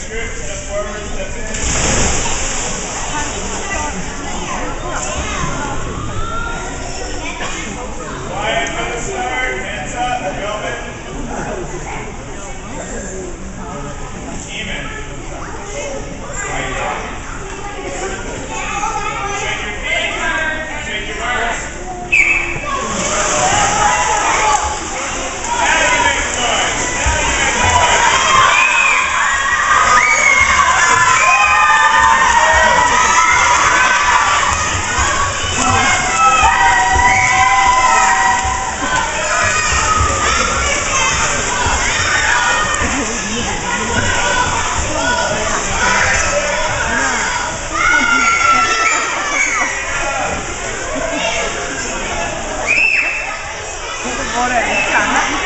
Scoot, step forward, 我嘞 lẽ.